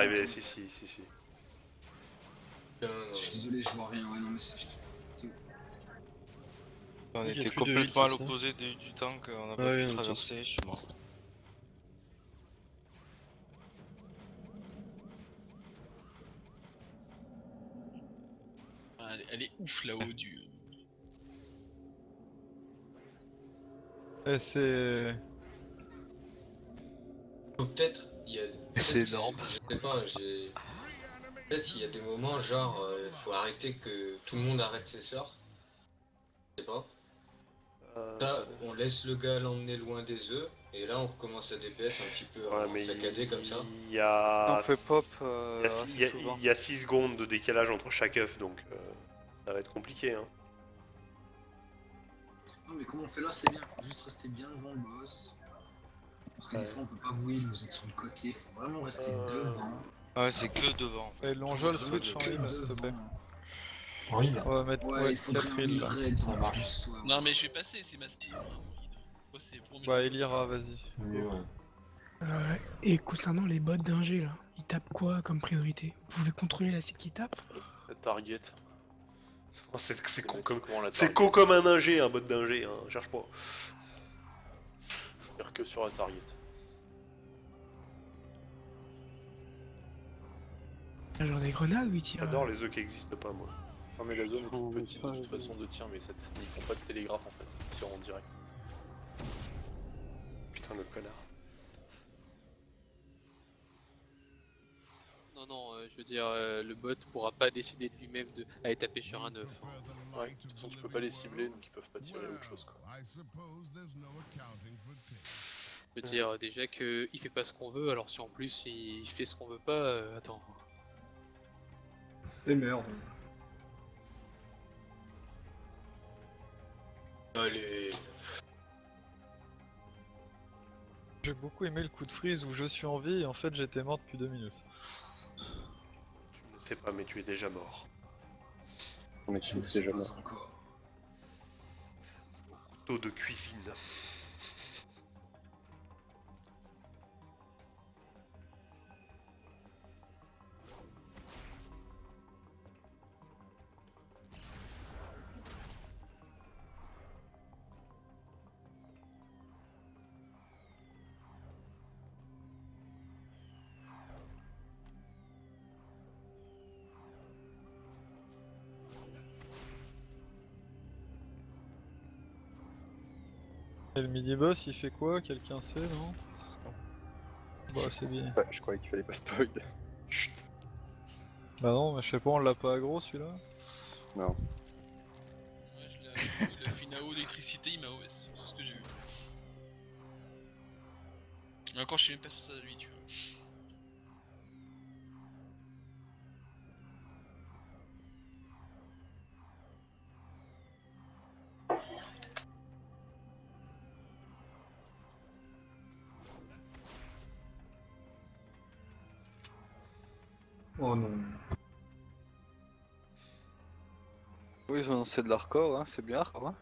Arrivé, si, si, si, si. Je suis désolé, je vois rien. Ouais, non, mais c'est. On était complètement à l'opposé du, du tank, on a Ouais, pas ouais, pu traverser, je suis mort. Ah, elle, est- elle est ouf là-haut du. Et c'est. Donc peut-être il y a. C'est peut-être, énorme. Je sais pas, j'ai. Peut-être qu'il y a des moments genre euh, faut arrêter que tout le monde arrête ses sorts. Je sais pas. Euh, Ça, ça- on laisse le gars l'emmener loin des œufs et là on recommence à DPS un petit peu Ouais, en mais saccadé comme ça. Il y a. On fait pop. euh, Il y a six- assez il y a- souvent. il y a 6 secondes de décalage entre chaque œuf, donc euh, ça va être compliqué. Hein. Non, mais comment on fait là, c'est bien. Faut juste rester bien devant le boss. Parce que Ouais. des fois, on peut pas vous heal, vous êtes sur le côté. Faut vraiment rester Euh, devant. Ouais, c'est que devant. Et l'enjeu le switch en que heal, s'il te plaît. devant. Oui, On va mettre Ouais, ouais, il faudrait un raid en plus. Ouais, ouais. Non, mais je vais passer, c'est pour Bah, il ira, vas-y. Euh, et concernant les bots d'ingé là, ils tapent quoi comme priorité? Vous pouvez contrôler la site qui tape La target. Oh, c'est con comme. Con comme un ingé, un bot d'ingé, hein. cherche pas. Que sur la target. Genre des grenades ou ils tirent J'adore les œufs qui existent pas, moi. Non mais la zone est toute petite ça, de toute façon de tir, mais cette- ils font pas de télégraphe en fait, ils tirent en direct. Putain, le connard. Non, non, euh, je veux dire, euh, le bot pourra pas décider de lui-même de aller taper sur un œuf. hein. Ouais, de toute façon tu peux pas les cibler donc ils peuvent pas tirer autre chose quoi. Je veux dire, déjà que il fait pas ce qu'on veut, alors si en plus il fait ce qu'on veut pas, euh, attends. Et merde. Allez. J'ai beaucoup aimé le coup de freeze où je suis en vie et en fait j'étais mort depuis deux minutes. Tu ne sais pas, mais tu es déjà mort. Mais Je ne sais jamais. pas encore. Couteau de cuisine. Et le midi-boss il fait quoi? Quelqu'un sait, non? Bah c'est bien. Ouais, je croyais qu'il fallait pas spoil. Chut. Bah non, mais je sais pas, on l'a pas aggro celui-là? Non. Ouais, je l'ai- le finao d'électricité, il m'a OS, c'est tout ce que j'ai vu. Mais encore, je suis même pas sur ça de lui, tu vois. Oh non. Oui, c'est de l'hardcore, hein, c'est bien hardcore. Hein.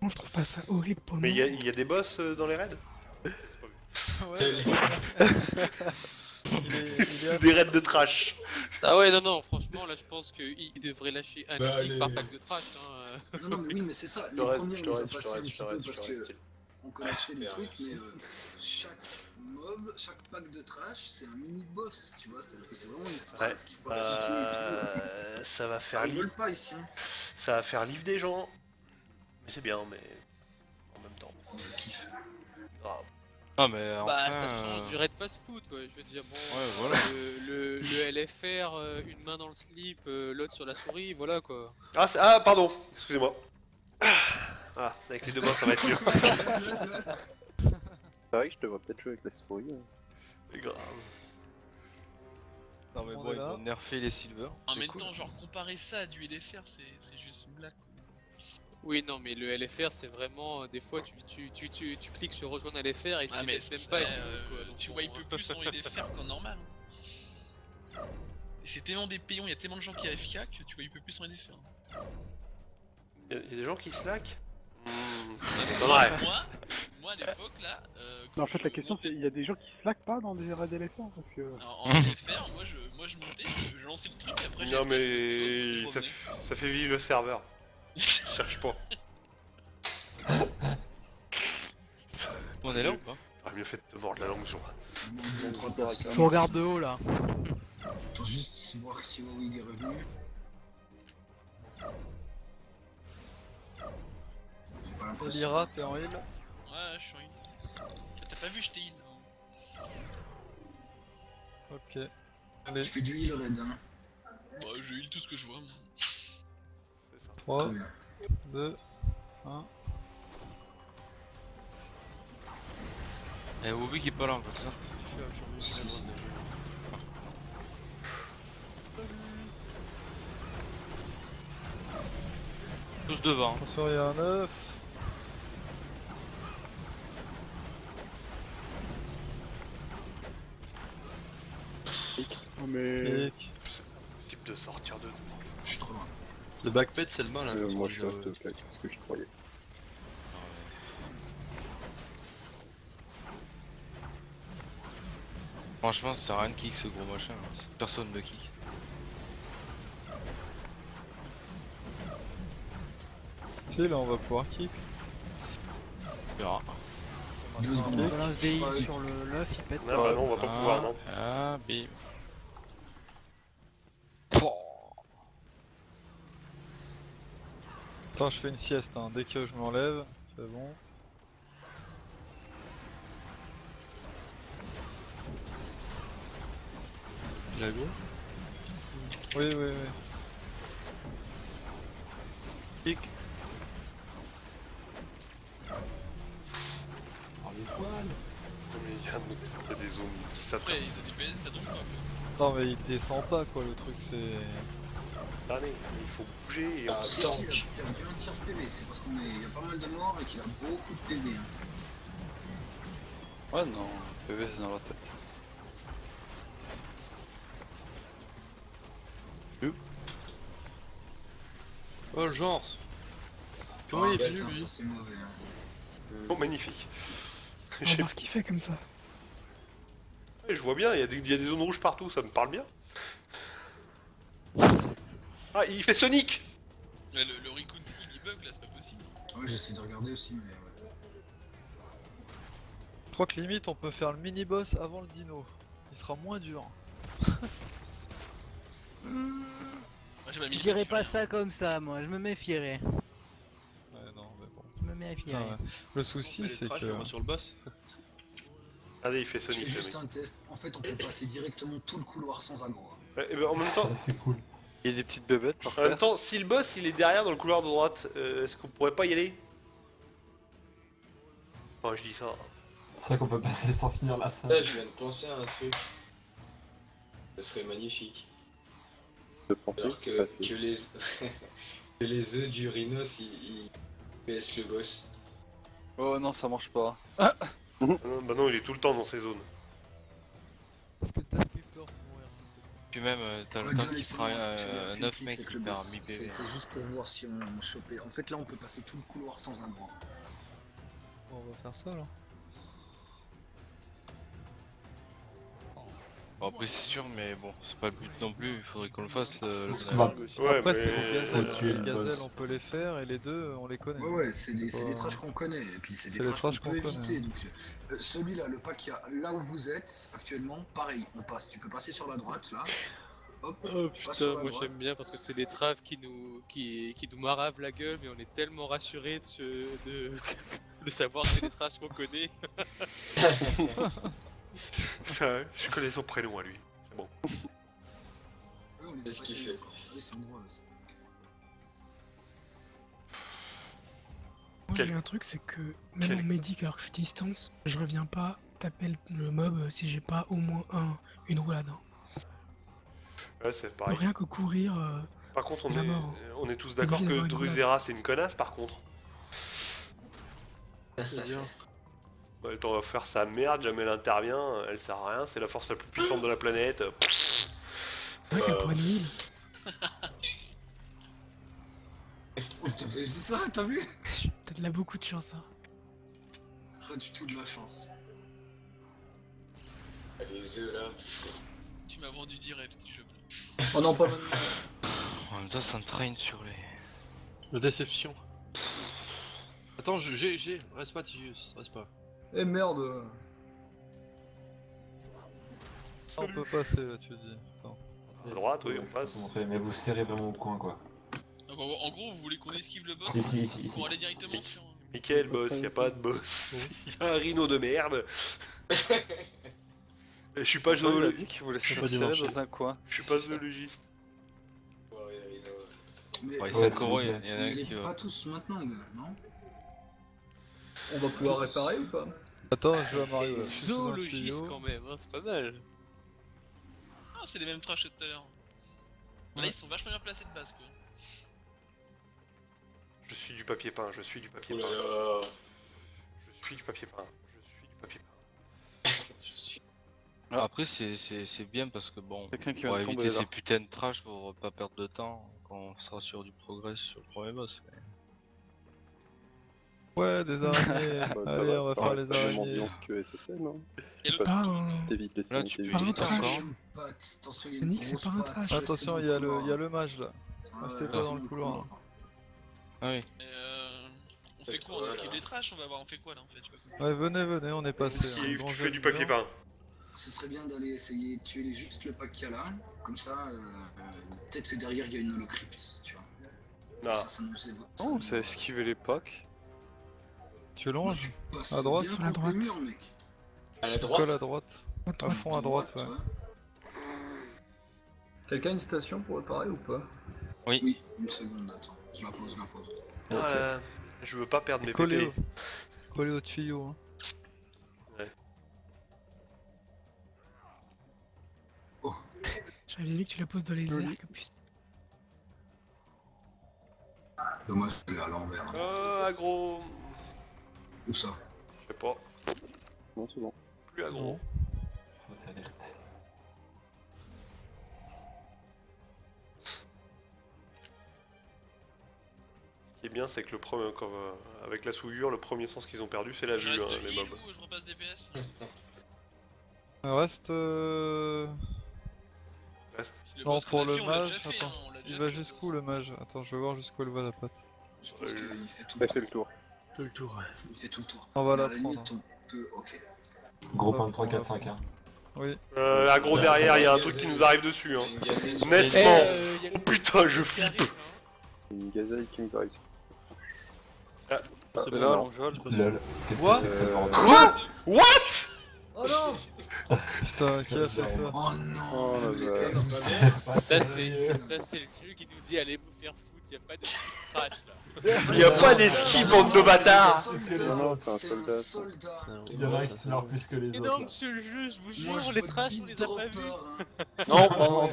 Moi je trouve pas ça horrible pour le Mais il y, y a des boss euh, dans les raids C'est des raids de trash. Ah ouais, non, non, franchement, là je pense qu'il devrait lâcher un Bah, par pack de trash. Hein. Non, non, mais oui, mais c'est ça. Premiers, je on te les a passés un petit peu parce te que reste. on connaissait les trucs, mais euh, chaque mob, chaque pack de trash, c'est un mini-boss, tu vois. C'est-à-dire que c'est vraiment une strat Ouais. qu'il faut appliquer et tout. Euh, ça va Ça faire rigole livre. pas ici. Hein. Ça va faire livre des gens. Mais c'est bien, mais en même temps. On le kiffe. grave. Ah, mais enfin, Bah, ça change euh, du raid fast food quoi. Je veux dire, bon, Ouais, voilà. le, le, le LFR, euh, une main dans le slip, euh, l'autre sur la souris, voilà quoi. Ah, c'est- ah, pardon, excusez-moi. Ah, avec les deux mains, ça va être mieux. C'est vrai que je devrais peut-être jouer avec la souris. hein. C'est grave. Non, mais On bon, est ils là. vont nerfer les silver. En c'est même cool. temps, genre, comparer ça à du LFR, c'est c'est juste une blague. Oui, non, mais le LFR, c'est vraiment. euh, Des fois, tu, tu, tu, tu, tu cliques sur rejoindre LFR et tu Ah, mais laisses même pas. euh, quoi, donc tu bon, vois peu euh, plus en LFR qu'en normal. hein. Et C'est tellement des payons, il y a tellement de gens qui AFK que tu vois un peu plus en LFR. Il y, a- des gens qui slack? Hmm. Moi, moi à l'époque là. Euh, quand Non, en fait, la question, montais- c'est il y a des gens qui slackent pas dans des raids éléphants parce que. En, en LFR, moi je, moi je montais, je, lançais le truc, après Non mais ça, f- ça fait vivre le serveur. Cherche pas. On est là ou pas? T'aurais mieux fait de te mordre la langue, personnes. Je regarde de haut là. Attends juste voir si Wawig est revenu. J'ai pas l'impression. Lira, t'es en heal Ouais, je suis in. T'as pas vu, j'étais in. Hein. Ok. Allez. Je fais du heal raid. Hein. Bah, je heal tout ce que je vois. C'est ça. 3, 2, 1. Eh, Wobby qui est pas là encore, ça. Si, si, si. Tous devant. Hein. Attention, il y a un 9. Mais. Impossible de sortir de Je suis trop loin. Le backped, c'est le mal. Hein, Euh, moi, je reste slack, c'est ce que je croyais. Franchement, ça sert à rien de kick ce gros machin. hein. Personne ne kick. Si, là, on va pouvoir kick. On verra. On balance hits sur le l'œuf, il pète. Ah bah non, on va pas pouvoir, non. Ah, bim. Attends, je fais une sieste, hein. dès que je m'enlève, c'est bon. Il a go Oui, oui, oui. Mais il y a il y a des zombies qui Après, s'attendent. ça tombe pas. quoi. Non, mais il descend pas, quoi, le truc, c'est. Allez, il faut bouger et on Ah, Si, tank. si, il a perdu un tir de PV, c'est parce qu'on est... y a pas mal de morts et qu'il a beaucoup de PV. Hein. Ouais, non, PV c'est dans la tête. Oh, le genre Comment Ah, il est putain, venu ça lui c'est mauvais. Hein. Oh, magnifique. J'ai- ce qu'il fait comme ça. Ouais, Je vois bien, y, il y a des zones rouges partout, ça me parle bien. Ah, il fait Sonic Mais le, le recount il bug là, c'est pas possible. Ouais, j'essaie de regarder aussi, mais ouais. Je crois que limite, on peut faire le mini-boss avant le dino. Il sera moins dur. Mission. dirais pas ça comme ça, moi, je me méfierais. Ouais, non, mais bon. Je me Putain, ouais. Le souci, c'est que. Sur le boss. Regardez, il fait Sonic. le juste un test. En fait, on peut passer directement tout le couloir sans aggro. hein. Ouais, et ben, en même temps, C'est cool. Il y a des petites bébêtes par en même temps, si le boss il est derrière dans le couloir de droite, euh, est-ce qu'on pourrait pas y aller? Enfin, je dis ça. C'est vrai qu'on peut passer sans finir la Là, salle. je viens de penser à un truc. Ce serait magnifique. De penser Alors que, les que les œufs du rhinos ils, le boss. Oh non, ça marche pas. Ah non, bah non, il est tout le temps dans ces zones. Parce que t'as. Puis même, euh, t'as le Ouais, temps qui euh, appuyer 9 clic, mecs qui que le perd boss. 1000 PV. C'était juste pour voir si on chopait. En fait, là, on peut passer tout le couloir sans aggro. Bon, on va faire ça là. Bon, après, c'est sûr, mais bon, c'est pas le but non plus. Il faudrait qu'on le fasse. euh, le. Ouais, Après, mais- c'est les gazelles. Faut tuer Les le on peut les faire et les deux, on les connaît. Ouais, ouais, c'est des, c'est des qu'on connaît. Et puis, c'est des trashs qu'on trashs peut connaît, éviter. Donc, euh, celui-là, le pack qu'il y a là où vous êtes actuellement, pareil, on passe. Tu peux passer sur la droite là. Hop, Oh sur putain, la moi j'aime bien parce que c'est des traves qui nous, qui, qui nous maravent la gueule, mais on est tellement rassurés de, de, de savoir que c'est des trash qu'on connaît. Ça, je connais son prénom à lui. C'est bon. On les a qu'il fait. Oui, c'est ça. Moi Quel- j'ai un truc, c'est que même Quel- en médic alors que je suis distance, je reviens pas taper le, mob euh, si j'ai pas au moins un, une roulade. hein. Ouais, c'est pareil. Rien que courir, euh, Par contre, on c'est la est, mort, hein. on est tous d'accord Obligé que d'avoir une Druzera c'est une connasse par contre. Elle va faire sa merde, jamais elle intervient, elle sert à rien, c'est la force la plus puissante de la planète. c'est qu'elle Euh, pourrait. Oh putain, vous avez vu ça T'as vu? T'as de la beaucoup de chance, hein. Pas du tout de la chance. Les œufs là. Tu m'as vendu direct du jeu. Oh non, pas maintenant. En même temps, ça me traîne sur les. La déception. Attends, je- j'ai, j'ai, reste pas Tigius, reste pas. Eh merde. On peut passer là, tu dis. Attends. À droite, oui, on passe. Mais vous serrez vraiment au coin quoi. Donc, en, en gros, vous voulez qu'on esquive le boss Ici, ici, ici. pour aller directement sur. Mais quel boss Y a pas de boss. Y a un rhino de merde. Et je suis pas Il a zoologiste. dit qu'il voulait se pas serrer dans un coin. Je suis pas zoologiste. Mais Ouais, Ouais, c'est il y, en a un qui va. pas tous maintenant, gars, non? On va pouvoir réparer ou pas Attends, je vais à Mario. Zoologiste quand même, hein, c'est pas mal. Ah, c'est les mêmes trash que tout à l'heure. Là, ils sont vachement bien placés de base quoi. Je suis du papier peint, je suis du papier peint. Je suis du papier peint. Je suis du papier peint. Ah, Après, c'est c'est- c'est bien parce que bon, Quelqu'un qui on va éviter ces putains de trash pour pas perdre de temps quand on sera sur du progrès sur le premier boss. mais- Ouais, des araignées. Bah, ça Allez, va, on va ça faire les araignées. ambiance que SSL, non Et le- Pas un... T'évites les Là, tu Attention, il y a une c'est grosse patte, Attention, il y, a le, couloir. il y a le mage là. Ouais, Restez pas dans le couloir. Ah oui. Euh, on fait quoi On esquive les trash On va voir, on fait quoi là en fait. Ouais, venez, venez, on est passé. Si un tu fais du papier peint. Ce serait bien d'aller essayer de tuer juste le pack qu'il y a là, comme ça, euh, euh, peut-être que derrière il y a une holocrypte, tu vois. Ah. Ça, ça nous évo- ça Oh, nous- ça a esquivé les packs. Tu longes À droite bien le droite. mur, mec. À la droite Colle à droite. À À fond à droite, ouais. Quelqu'un a une station pour réparer ou pas? Oui, une seconde, attends. Je la pose, je la pose. Euh, je veux pas perdre mes Collé PP. au, collé au tuyau. Hein. J'avais dit que tu la poses dans les airs, que puisse. Dommage, je l'ai à l'envers. hein. Euh, aggro. Où ça Je sais pas. Non, c'est bon. Plus aggro. Fausse alerte. Ce qui est bien, c'est que le premier, comme, euh, avec la souillure, le premier sens qu'ils ont perdu, c'est la Je vue, reste hein, les mobs. ou je repasse DPS Reste. Euh... Reste. Non, pour le mage. déjà fait, Attends, hein, il va jusqu'où le mage? Attends, je vais voir jusqu'où elle va la patte. Je pense qu'il fait tout Bah, le tour. Tout le tour, ouais. Il fait tout le tour. On va la la limite, prendre. on peut. Ok. Gros point de 3, on 4, va 5, hein. Oui. Euh, aggro derrière, il y a un truc qui nous arrive dessus. Hein. Nettement. Euh, Oh putain, je flippe. Une gazelle qui nous arrive. Ah, Ah, c'est là, bon, l'enjol. Lol. Qu'est-ce Quoi que c'est que ce bordel Quoi What Oh non Putain, qui a fait ça Oh Oh, non vous Ça, c'est sérieux. ça, c'est le jeu qui nous dit allez vous faire foutre, y a pas de skip trash là. Il y a pas d'esquive, bande de bâtards Non, non, c'est un soldat. Il y en a qui meurt plus que les autres. non, là. monsieur le jeu, je vous jure, les trash on les a pas vus. Non, non, non.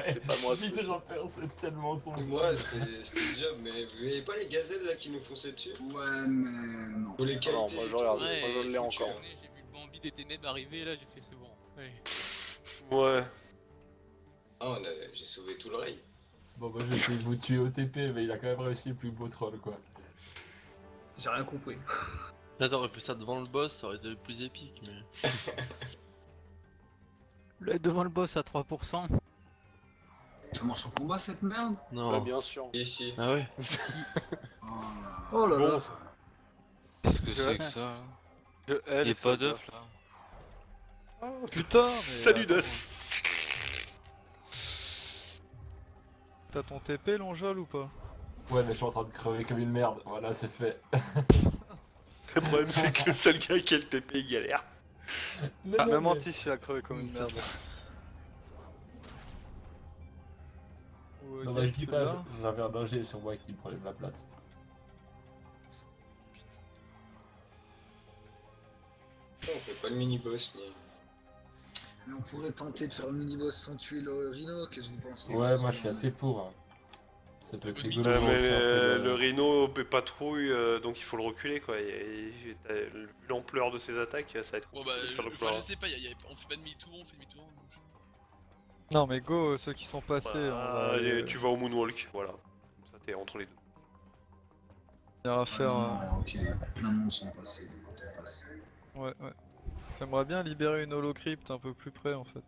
C'est pas moi, ce. Dropper, c'est tellement son Moi, c'était le job, mais vous voyez pas les gazelles là qui nous fonçaient dessus? Ouais, mais non. Faut les non, qualités. moi, je et regarde. Moi, je l'ai encore. J'ai vu le Bambi des ténèbres arriver là, j'ai fait c'est bon. Ouais. Ouais. Ah, j'ai sauvé tout le rail. Bon, bah, je vais essayer de vous tuer au TP, mais il a quand même réussi le plus beau troll, quoi. J'ai rien compris. Là, t'aurais fait ça devant le boss, ça aurait été plus épique, mais. Le- Devant le boss à 3%. Ça marche en combat cette merde? Non. Bah, bien sûr. Ici. Ah ouais Oh là Oh là là. Qu'est-ce que c'est que ça là De L. Y'a pas d'œuf là Putain, mais. Salut attends, T'as ton TP, l'onjol ou pas Ouais, mais je suis en train de crever comme une merde. Voilà, c'est fait. Le problème, c'est que le seul gars qui a le TP, il galère. Mais Ah, non, même mais- Antis, il a crevé comme une merde. Non, bah, je dis pas, j'avais un danger sur moi qui prenait de la place. On fait pas le mini-boss ni. Mais on pourrait tenter de faire le mini-boss sans tuer le rhino, qu'est-ce que vous pensez Ouais, moi je suis assez pour. hein. Ça peut être rigolo. Ouais, de mais lancer un peu euh, de- le rhino patrouille, euh, donc il faut le reculer quoi. T'as- vu l'ampleur de ses attaques, ça va être Bon compliqué bah, de je, faire le enfin, je sais pas, y a- y a- on fait pas demi-tour, on fait demi-tour. donc- Non, mais go, ceux qui sont passés, on Bah, va aller- tu vas au moonwalk, voilà. Comme ça, t'es entre les deux. on ira Ah faire. euh, non, ok, plein de monde sont passés. donc on passe. passe. Ouais, ouais. J'aimerais bien libérer une holocrypte un peu plus près en fait.